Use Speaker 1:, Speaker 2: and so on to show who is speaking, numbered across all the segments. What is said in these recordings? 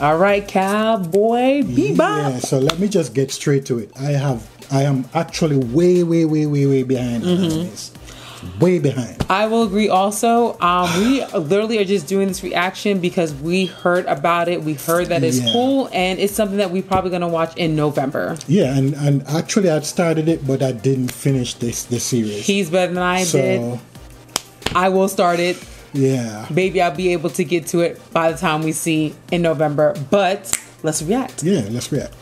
Speaker 1: All right, Cowboy Bebop.
Speaker 2: Yeah, so let me just get straight to it. I have, I am actually way, way, way, way, way behind on
Speaker 1: Mm-hmm.
Speaker 2: animes. Way behind.
Speaker 1: I will agree also. Um, we literally are just doing this reaction because we heard about it. We heard that it's
Speaker 2: Yeah.
Speaker 1: cool and it's something that we're probably going to watch in November.
Speaker 2: Yeah, and and actually I'd started it, but I didn't finish this the series.
Speaker 1: He's better than I
Speaker 2: so
Speaker 1: did. I will start it.
Speaker 2: Yeah,
Speaker 1: Maybe I'll be able to get to it by the time we see in November. But let's react.
Speaker 2: yeah. Let's react.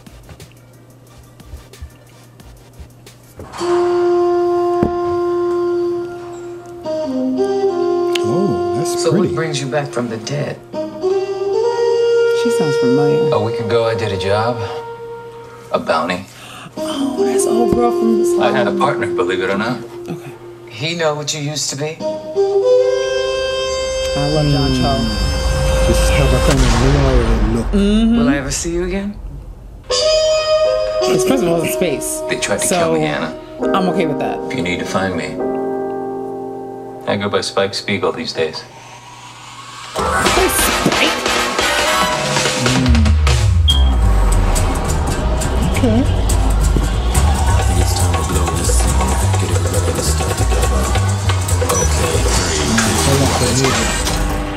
Speaker 2: Oh, that's
Speaker 3: So
Speaker 2: pretty.
Speaker 3: what brings you back from the dead?
Speaker 1: She sounds familiar.
Speaker 3: A week ago, I did a job. A bounty.
Speaker 1: Oh, that's old girl from the
Speaker 3: I had a partner, believe it or not.
Speaker 1: Okay.
Speaker 3: He know what you used to be.
Speaker 1: I love John Cho.
Speaker 2: Just have a kind of noir look. Mm-hmm.
Speaker 3: Will I ever see you again?
Speaker 1: His present was in space.
Speaker 3: They tried to
Speaker 1: So-
Speaker 3: kill me, Anna.
Speaker 1: I'm okay with that.
Speaker 3: If you need to find me, I go by Spike Spiegel these days.
Speaker 4: Mm. Okay.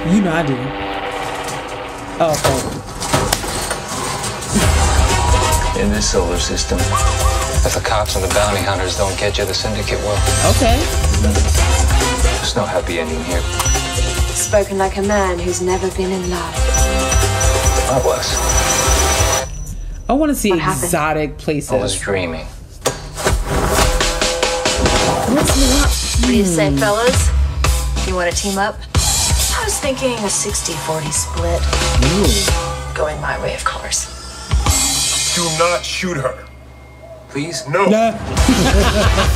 Speaker 1: You know I do. Oh, okay.
Speaker 3: In this solar system, if the cops and the bounty hunters don't get you, the syndicate will.
Speaker 1: Okay.
Speaker 3: There's no happy ending here.
Speaker 5: Spoken like a man who's never been in love.
Speaker 3: I was.
Speaker 1: I want to see
Speaker 5: What happened?
Speaker 1: exotic places.
Speaker 3: I was dreaming.
Speaker 5: What do you say, fellas? You want to team up? I was thinking a 60-40 split. Going my way, of course.
Speaker 6: Do not shoot her.
Speaker 3: Please?
Speaker 6: No.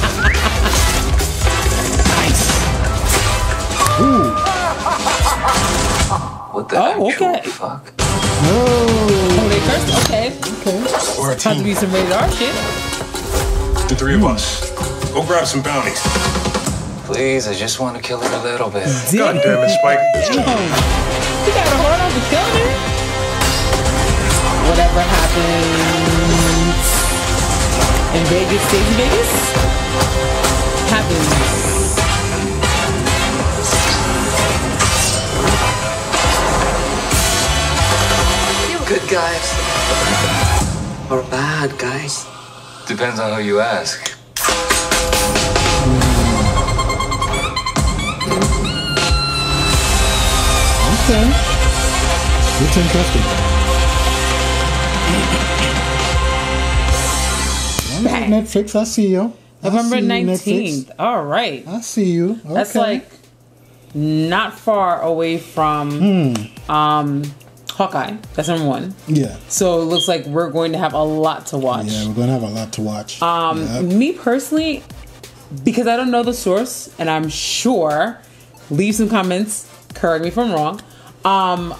Speaker 3: What the
Speaker 1: Oh,
Speaker 3: actual
Speaker 1: okay.
Speaker 3: fuck?
Speaker 1: Oh, they cursed? Okay.
Speaker 6: We're a
Speaker 1: Time to be some radar shit.
Speaker 6: The three of us. Go grab some bounties.
Speaker 3: Please, I just want to kill her a little bit.
Speaker 6: God damn it, Spike.
Speaker 1: Damn. You got a heart on the kill? Whatever happens in Vegas stays in Vegas. Happens.
Speaker 3: You good guys? Or bad guys? Depends on who you ask.
Speaker 2: Okay. It's interesting. All right, Netflix, I see you.
Speaker 1: November 19th. All right.
Speaker 2: I see you. Okay.
Speaker 1: That's like not far away from um Hawkeye. That's number one.
Speaker 2: yeah,
Speaker 1: So it looks like we're going to have a lot to watch.
Speaker 2: yeah. We're gonna have a lot to watch.
Speaker 1: Um,
Speaker 2: Yeah.
Speaker 1: me personally, because I don't know the source, and I'm sure, leave some comments. Correct me if I'm wrong. Um,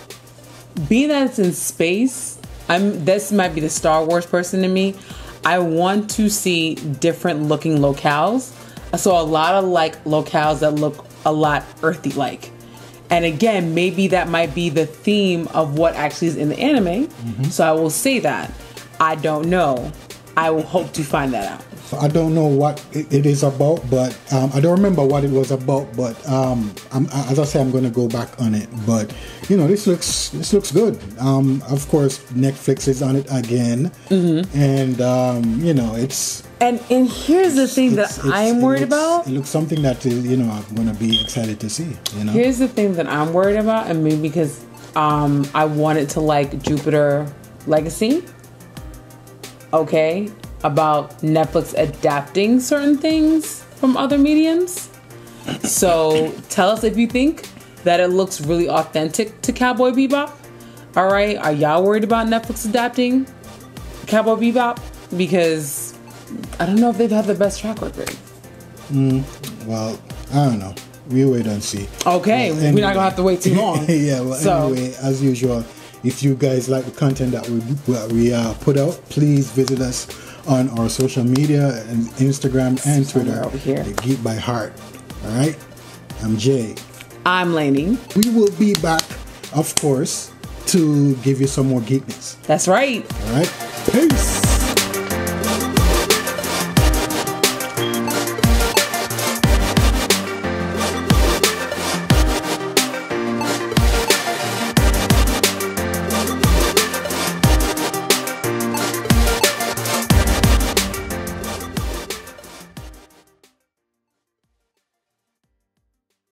Speaker 1: being that it's in space, I'm. This might be the Star Wars person in me. I want to see different looking locales. I saw a lot of like locales that look a lot earthy like. And again, maybe that might be the theme of what actually is in the anime. So I will say that. I don't know. I will hope to find that out.
Speaker 2: I don't know what it, it is about, but um, I don't remember what it was about. But um, I'm, as I say, I'm going to go back on it. But you know, this looks this looks good. Um, of course, Netflix is on it again,
Speaker 1: Mm-hmm.
Speaker 2: and um, you know, it's.
Speaker 1: And and here's the thing that
Speaker 2: it's-
Speaker 1: I am
Speaker 2: it
Speaker 1: worried
Speaker 2: looks-
Speaker 1: about.
Speaker 2: It looks something that you know I'm going to be excited to see. You know,
Speaker 1: Here's the thing that I'm worried about, and maybe because um, I wanted to like Jupiter Legacy. Okay, about Netflix adapting certain things from other mediums. So tell us if you think that it looks really authentic to Cowboy Bebop. All right, are y'all worried about Netflix adapting Cowboy Bebop? Because I don't know if they've had the best track record.
Speaker 2: well, I don't know. We wait and see.
Speaker 1: Okay,
Speaker 2: Well,
Speaker 1: we're not gonna have to wait too long.
Speaker 2: yeah, well,
Speaker 1: So-
Speaker 2: anyway, as usual, if you guys like the content that we that we uh, put out, please visit us on our social media and Instagram and Twitter.
Speaker 1: Over here.
Speaker 2: The Geek by Hart. All right, I'm Jay.
Speaker 1: I'm Lainey.
Speaker 2: We will be back, of course, to give you some more geekness.
Speaker 1: That's right.
Speaker 2: All right. Peace.